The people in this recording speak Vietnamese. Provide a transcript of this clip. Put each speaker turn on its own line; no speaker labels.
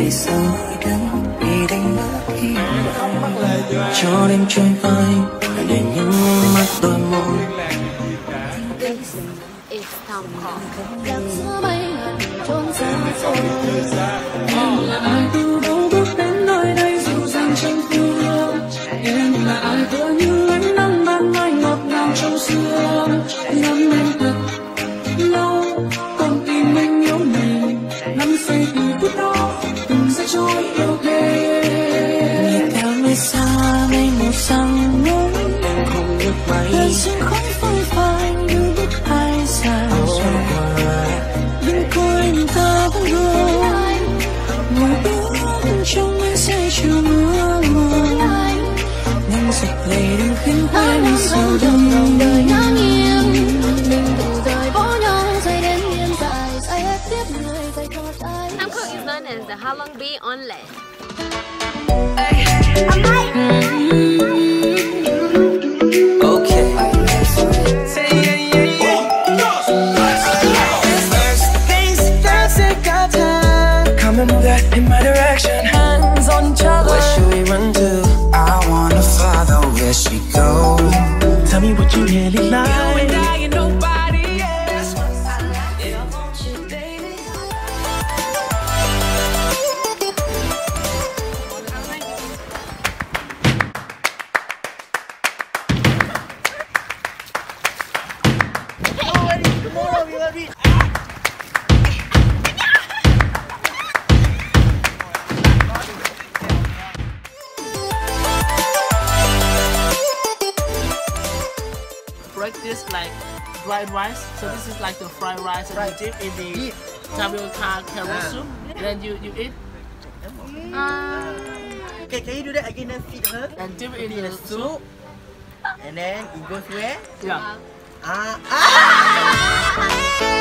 lệ rơi đắng vì đánh mất hy vọng cho đêm trôi vai để những mắt đôi môi
Giặc giữa mây ngàn trốn xa xôi
trôi yêu Nhịp theo nơi xa mây mù sang ngút không nước mây Đời sinh không phôi phai như bức ai dài qua đừng người ta vẫn luôn. ngồi bước trong ánh say chiều mưa mưa. Nắng giật lệ đừng khiến
năm
sầu
Halong Bay on
in my direction. Hands on each other.
Break this like dried rice. So this is like the fried rice and you dip in the tapioca carrot soup. Then you, you eat
Okay, can you do that again and feed her?
and dip it in
In
the
the
soup.
soup. And then it goes where?
Yeah.
Ah, ah!